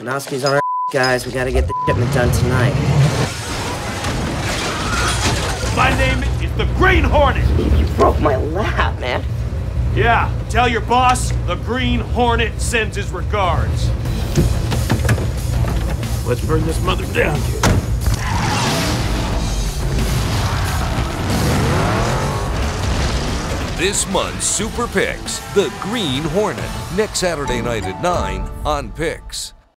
Janoski's on our guys. We gotta get the shipment done tonight. My name is the Green Hornet. You broke my lap, man. Yeah, tell your boss the Green Hornet sends his regards. Let's burn this mother down, kid. This month's Super Picks, The Green Hornet, next Saturday night at 9 on Picks.